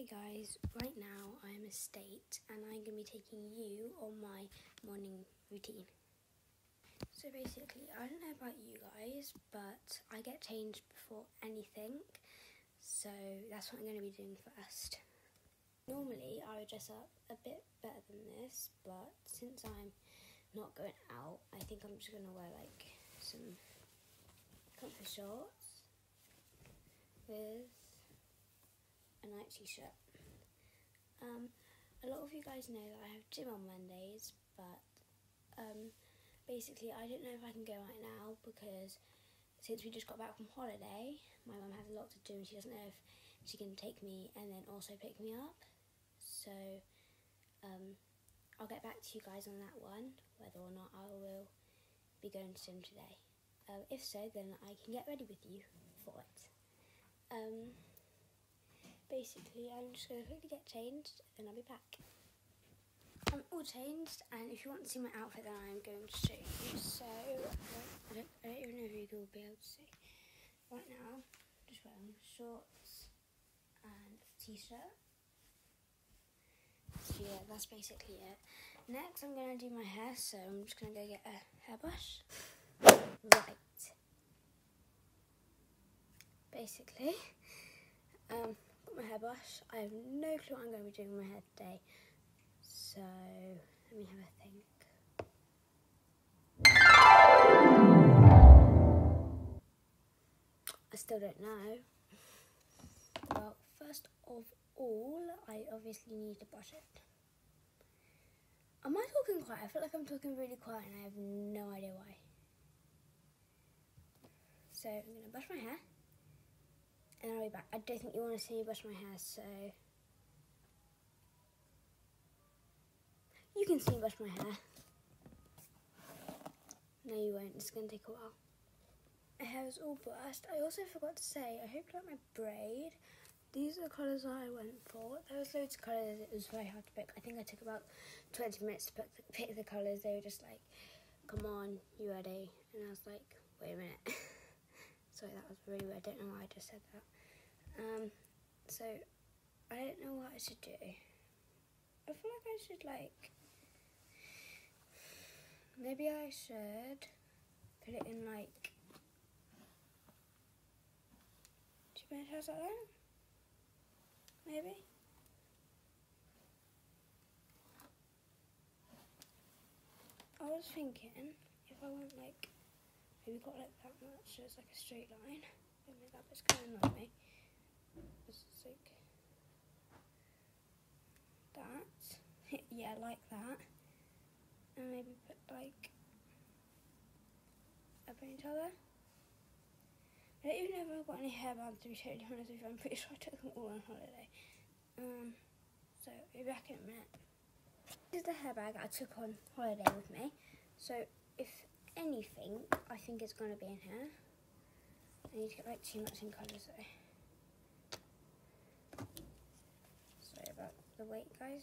Hey guys, right now I'm a state and I'm going to be taking you on my morning routine. So basically, I don't know about you guys, but I get changed before anything, so that's what I'm going to be doing first. Normally, I would dress up a bit better than this, but since I'm not going out, I think I'm just going to wear like some comfy shorts with t-shirt. Um, a lot of you guys know that I have gym on Mondays, but um, basically I don't know if I can go right now because since we just got back from holiday, my mum has a lot to do and she doesn't know if she can take me and then also pick me up. So um, I'll get back to you guys on that one, whether or not I will be going to gym today. Uh, if so, then I can get ready with you for it. Um, basically, I'm just going to quickly get changed, and then I'll be back. I'm all changed, and if you want to see my outfit, then I'm going to show you. So, I don't, I don't even know if you will be able to see. Right now, just wearing shorts and t-shirt. So yeah, that's basically it. Next, I'm going to do my hair, so I'm just going to go get a hairbrush. Right. Basically, um, hairbrush. I have no clue what I'm going to be doing with my hair today. So, let me have a think. I still don't know. Well, first of all, I obviously need to brush it. Am I talking quiet? I feel like I'm talking really quiet and I have no idea why. So I'm going to brush my hair and I'll be back. I don't think you want to see me brush my hair, so you can see me brush my hair. No, you won't. It's going to take a while. My hair is all brushed. I also forgot to say, I hope you like my braid. These are the colours I went for. There was loads of colours. It was very hard to pick. I think I took about 20 minutes to pick the, pick the colours. They were just like, come on, you ready? And I was like, wait a minute. Sorry, that was really weird. I don't know why I just said that. Um, so, I don't know what I should do. I feel like I should, like, maybe I should put it in, like, do two minutes like that? Maybe? I was thinking if I went like maybe got like that much so it's like a straight line. That bit's gonna annoy me. It's like that. yeah, like that. And maybe put like a ponytail there. I don't even know if I've got any hairbands to be totally honest with you. I'm pretty sure I took them all on holiday. Um, so we'll be back in a minute. This is the hairbag I took on holiday with me. So if anything, I think it's going to be in here. I need to get like two matching colours though. Sorry about the wait guys.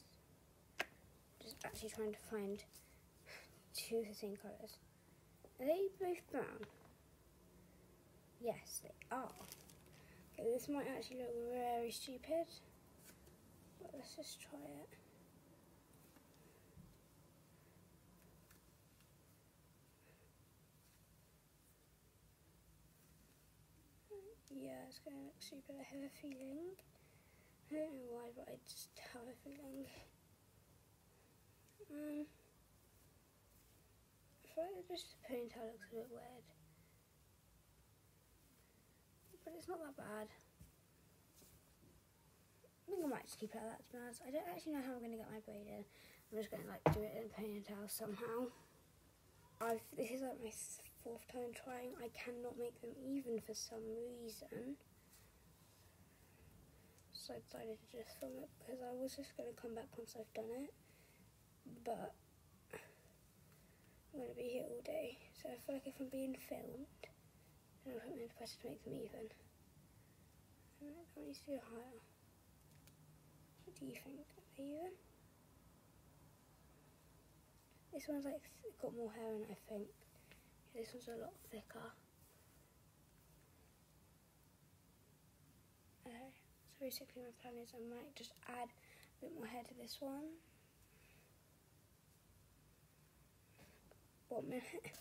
Just actually trying to find two of the same colours. Are they both brown? Yes, they are. Okay, this might actually look very stupid, but let's just try it. Yeah, it's going to look stupid. I have a feeling. I don't know why, but I just have a feeling. Um, I feel like just the ponytail looks a bit weird. But it's not that bad. I think I might just keep it like that to be honest. I don't actually know how I'm going to get my braid in. I'm just going to like do it in a ponytail somehow. I've, this is like my fourth time trying. I cannot make them even for some reason. So I decided to just film it because I was just going to come back once I've done it. But I'm going to be here all day. So I feel like if I'm being filmed, then I'll put my pressure to make them even. And that needs to go higher. What do you think? Are even? This one's like got more hair in it, I think. This one's a lot thicker. So So basically my plan is I might just add a bit more hair to this one. One minute.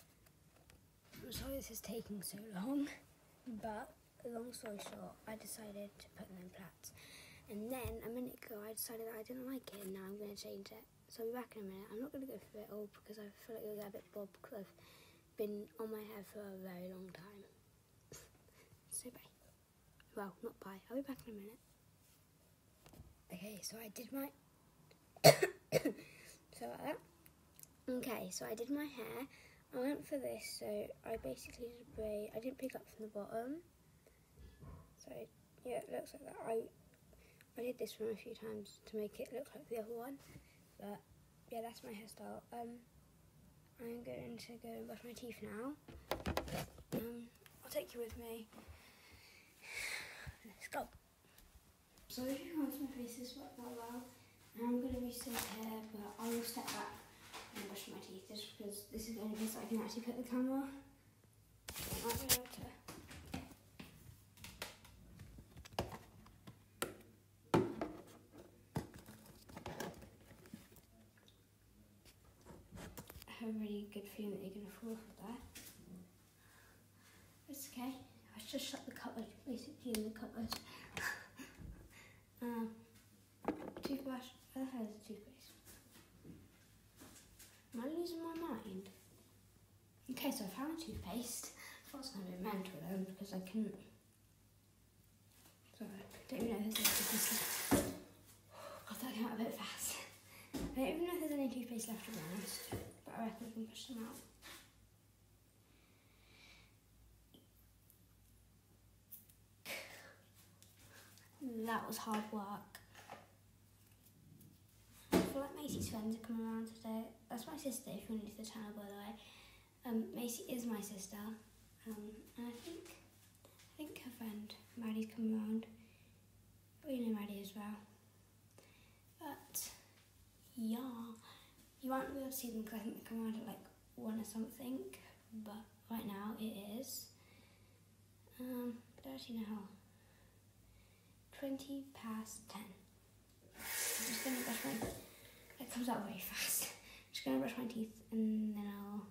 I'm sorry this is taking so long, but long story short, I decided to put them in plaits. And then a minute ago I decided that I didn't like it and now I'm going to change it. So I'll be back in a minute. I'm not going to go through it all because I feel like it'll get a bit bored because I've been on my hair for a very long time. so bye. Well, not bye. I'll be back in a minute. Okay, so I did my... so like that. Okay, so I did my hair. I went for this, so I basically did a braid. I didn't pick up from the bottom. So, yeah, it looks like that. I I did this one a few times to make it look like the other one. But, yeah, that's my hairstyle. Um, I'm going to go and brush my teeth now. Um, I'll take you with me. Let's go. So if you can't my face is worked that well, I'm going to be reset hair, but I will step back and brush my teeth just because this is the only place I can actually put the camera. I might be able to really good feeling that you're going to fall off of that. It's okay. I just shut the cupboard, basically in the cupboard. um, toothbrush. Where the hell is the toothpaste? Am I losing my mind? Okay, so I found toothpaste. I thought it was going to be mental then because I couldn't. Sorry, I don't even know if there's toothpaste left. Came out a bit fast. I don't even know if there's any toothpaste left to be honest. I reckon we push them out. That was hard work. I feel like Macy's friends are coming around today. That's my sister, if you're new to the channel, by the way. Um, Macy is my sister. Um, and I think, I think her friend Maddie's coming around. We know Maddie as well. But, yeah. You won't be able to see them because I think they come around at like 1 or something, but right now it is. Um, I actually know how. 20 past 10. I'm just gonna brush my. It comes out very fast. I'm just gonna brush my teeth and then I'll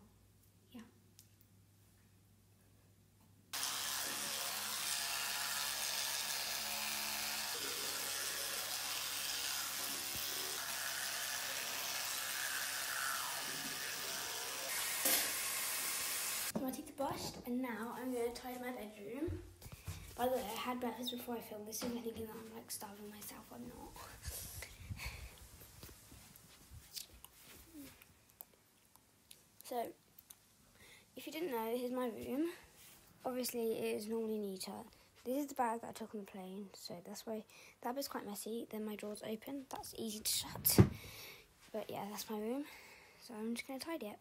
my teeth brushed and now I'm going to tidy my bedroom. By the way, I had breakfast before I filmed this, so you're thinking that I'm like starving myself. I'm not. So, if you didn't know, here's my room. Obviously, it is normally neater. This is the bag that I took on the plane, so that's why that bit's quite messy. Then my drawers open. That's easy to shut. But yeah, that's my room. So I'm just going to tidy it.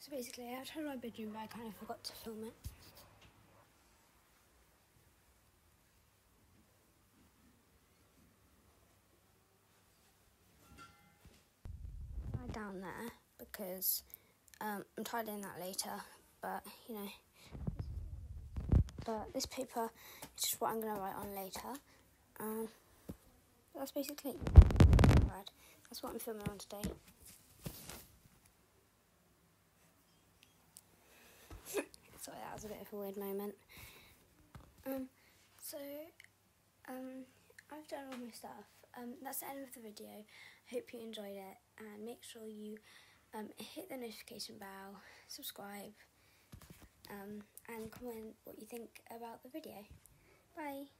So basically, I tried my bedroom, but I kind of forgot to film it. Down there because um, I'm tidying that later, but you know. But this paper is just what I'm going to write on later. Um, that's basically right. That's what I'm filming on today. Sorry, that was a bit of a weird moment. Um, so, um, I've done all my stuff. Um, that's the end of the video. I hope you enjoyed it, and make sure you um, hit the notification bell, subscribe, um, and comment what you think about the video. Bye.